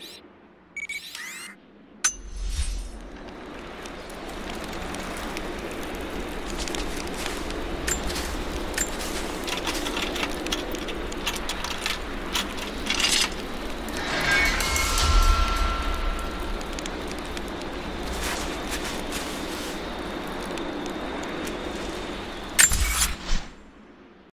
Psst.